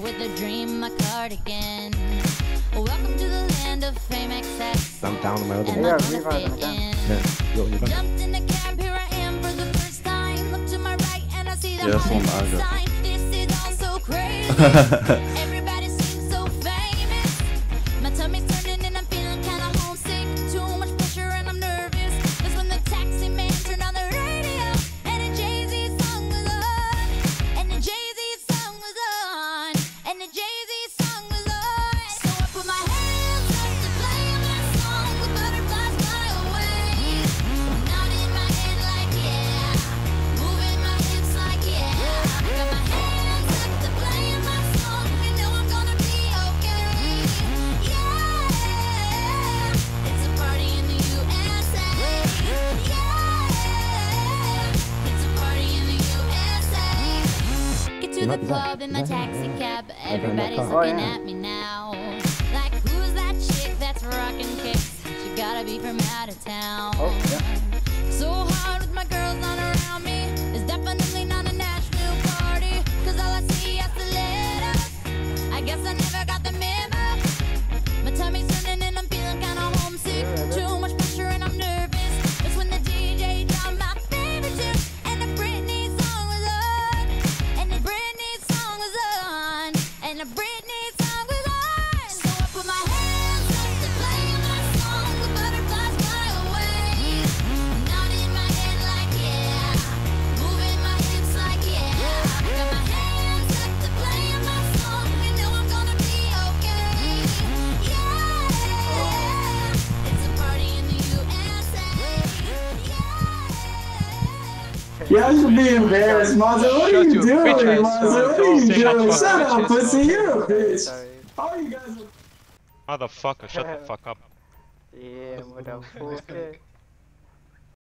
with a dream, my cardigan. Welcome to the land of fame excess. I'm down on my other And one. I'm Yeah, gonna revive fit him again. in. Yeah, yo, you got Jumped in the cab, here I am for the first time. Look to my right and I see the Yeah, that's one I got. sign. This is all so crazy. To the club in my taxi cab. Everybody's. Oh, looking at me now. Like, who's that chick that's rocking kicks? She gotta be from out of town. Oh. So hard with my girls not around me. It's definitely not a Nashville party. Cause all I see is the letters. I guess I never got the Y'all should be embarrassed, Monzo. What are you doing, bitch ass Monzo? up. What are you doing? Shut up, pussy. You're a bitch. Sorry. All you guys are Motherfucker, shut the fuck up. Yeah, motherfucker.